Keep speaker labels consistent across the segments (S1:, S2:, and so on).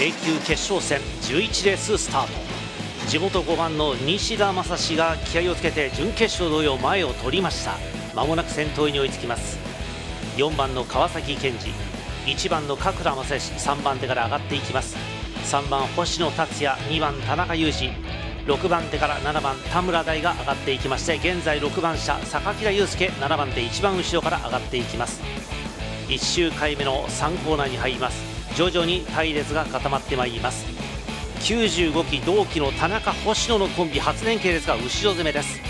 S1: A 級決勝戦11レーススタート。地元5番の西田正史が気合をつけて準決勝同様前を取りました。まもなく先頭に追いつきます。4番の川崎健二。1番の角田正史。3番手から上がっていきます。3番星野達也。2番田中裕二。6番手から7番田村大が上がっていきまして現在6番車榊田祐介。7番手一番後ろから上がっていきます。1周回目の3コーナーに入ります。徐々に隊列が固まってまいります。95期同期の田中星野のコンビ初年系ですが後ろ攻めです。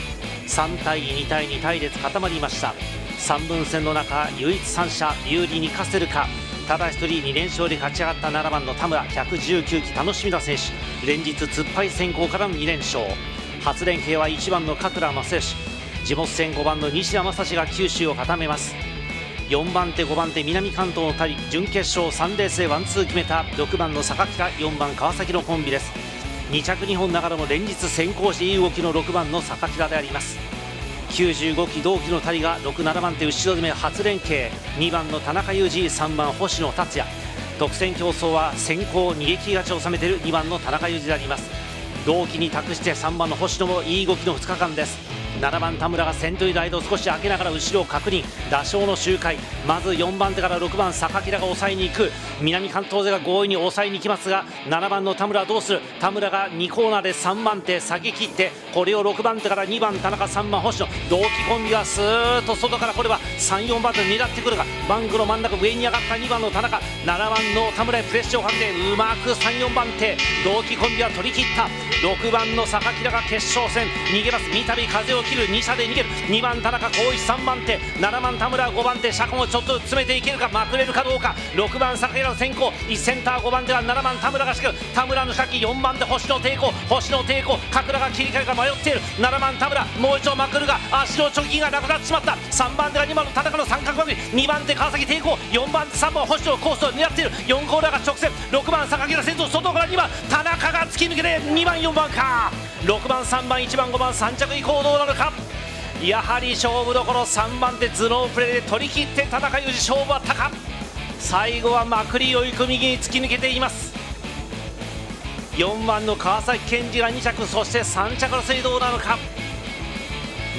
S1: 3対2対2隊列固まりました。3分戦の中唯一3者有利に課せるか。ただ1人2連勝で勝ち上がった7番の田村119期楽しみな選手。連日突っ張り先行からの2連勝。初連携は1番の角田正義地元戦5番の西田正史が九州を固めます。4番手5番手南関東の2人準決勝3レースでワンツー決めた6番の榊か4番川崎のコンビです。2着2本ながらも連日先行していい動きの6番の榊田であります。95期同期の2人が67番手後ろ詰め初連携。2番の田中裕二3番星野達也。独占競争は先行逃げ切り勝ちを収めている2番の田中裕二であります。同期に託して3番の星野もいい動きの2日間です。7番田村が先頭にライドを少し開けながら後ろを確認。打賞の周回。まず4番手から6番榊田が抑えに行く。南関東勢が強引に抑えに行きますが7番の田村はどうする？田村が2コーナーで3番手下げ切って。これを6番手から2番田中3番星野。同期コンビはスーッと外からこれは34番手狙ってくるがバンクの真ん中上に上がった2番の田中。7番の田村へプレッシャーをかけてうまく34番手。同期コンビは取り切った。6番の榊田が決勝戦。逃げます。三度風を切る。2車で逃げる。2番田中光一3番手。7番田村5番手。車庫もちょっと詰めていけるか。まくれるかどうか。6番坂平の先行。1センター5番手は7番田村が仕掛ける。田村の仕掛け4番手星野抵抗。星野抵抗。角田が切り替えるか迷っている。7番田村もう一度まくるが足の貯金がなくなってしまった。3番手が2番の田中の三角まみ2番手川崎抵抗。4番手3番星野コースを狙っている。4コーナーが直線。6番坂平先頭外から2番。田き抜けて2番4番か。6番3番1番5番3着以降どうなるか。やはり勝負どころ3番手頭脳プレーで取り切って戦い打ち勝負は高最後はまくり追い込みに突き抜けています。4番の川崎健二が2着そして3着の水どうなのか。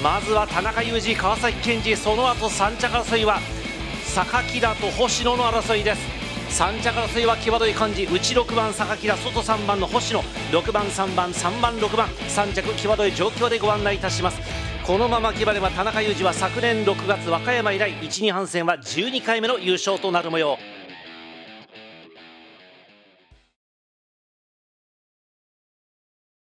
S1: まずは田中裕二川崎健二その後3着争いは榊田と星野の争いです。3着争いは際どい感じ内6番榊田外3番の星野6番3番3番6番3着際どい状況でご案内いたします。このまま決まれば田中裕二は昨年6月和歌山以来12班戦は12回目の優勝となる模様。